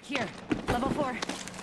Back here. Level four.